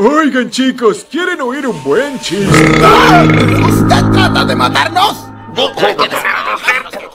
Oigan chicos, ¿quieren oír un buen chiste? ¿Usted trata de matarnos?